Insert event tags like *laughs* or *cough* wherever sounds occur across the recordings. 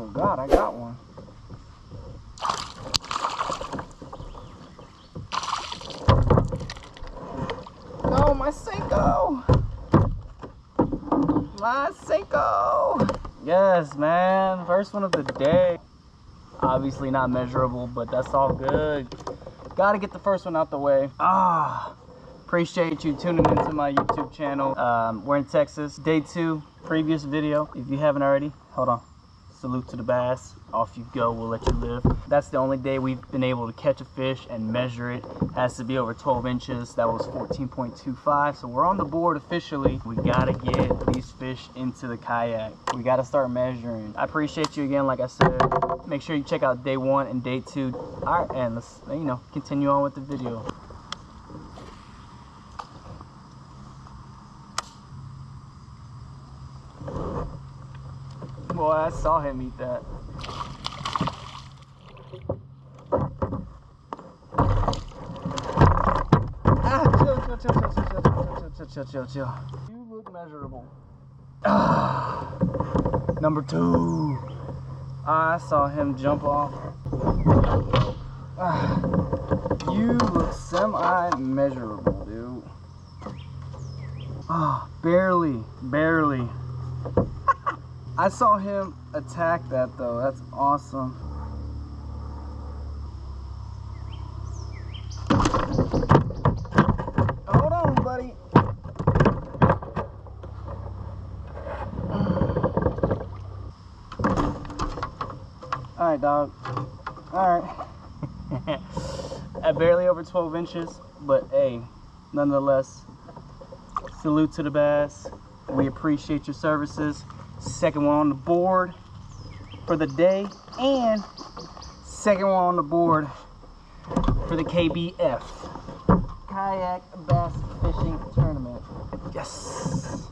Oh God, I got one. No, my Senko! My Senko! Yes, man. First one of the day. Obviously not measurable, but that's all good. Gotta get the first one out the way. Ah, appreciate you tuning into my YouTube channel. Um, we're in Texas, day two, previous video. If you haven't already, hold on. Salute to the bass. Off you go, we'll let you live. That's the only day we've been able to catch a fish and measure it. Has to be over 12 inches. That was 14.25. So we're on the board officially. We gotta get these fish into the kayak. We gotta start measuring. I appreciate you again, like I said. Make sure you check out day one and day two. All right, and let's, you know, continue on with the video. Boy, I saw him eat that. Ah, chill, chill, chill, chill, chill, chill, chill, chill, chill, chill. You look measurable. Ah, number two. I saw him jump off. Ah, you look semi-measurable, dude. Ah, barely, barely. I saw him attack that though. That's awesome. Hold on, buddy. All right, dog. All right. *laughs* At barely over 12 inches, but hey, nonetheless, salute to the bass. We appreciate your services second one on the board for the day and second one on the board for the KBF kayak bass fishing tournament. Yes.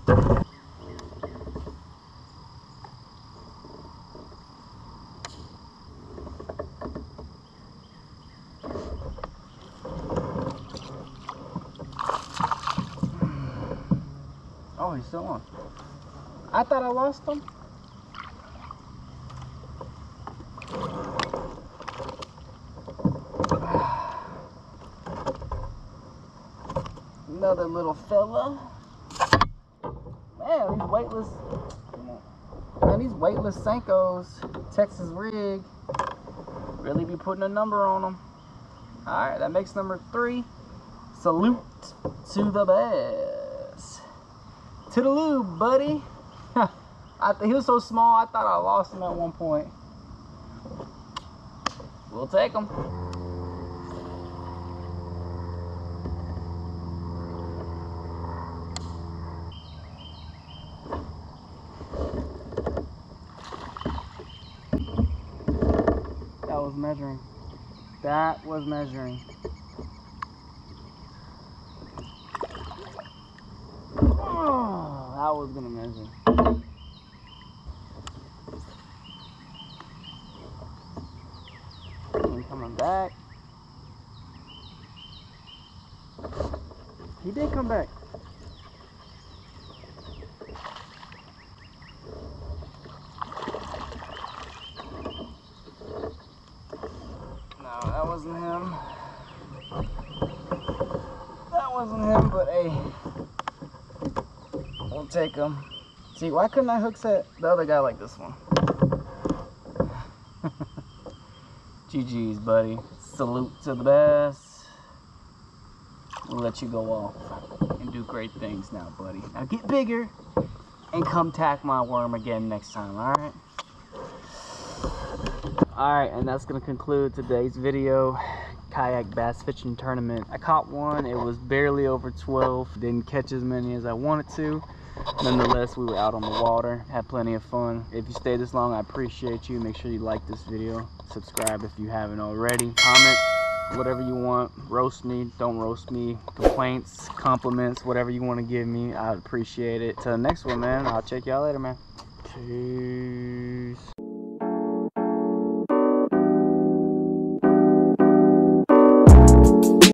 Oh he's still on I thought I lost them. Another little fella. Man, these weightless, man, these weightless Senkos, Texas rig, really be putting a number on them. All right, that makes number three. Salute to the bass. To the lube, buddy. I he was so small, I thought I lost him at one point. We'll take him. That was measuring. That was measuring. Oh, *sighs* that was gonna measure. Back. He did come back. No, that wasn't him. That wasn't him, but hey, we'll take him. See, why couldn't I hook set the other guy like this one? GG's, buddy. Salute to the best. We'll let you go off and do great things now, buddy. Now get bigger and come tack my worm again next time, alright? Alright, and that's going to conclude today's video. Kayak bass fishing tournament. I caught one. It was barely over 12. Didn't catch as many as I wanted to. Nonetheless, we were out on the water. Had plenty of fun. If you stayed this long, I appreciate you. Make sure you like this video. Subscribe if you haven't already. Comment whatever you want. Roast me, don't roast me. Complaints, compliments, whatever you want to give me. I'd appreciate it. Till the next one, man. I'll check y'all later, man. Peace.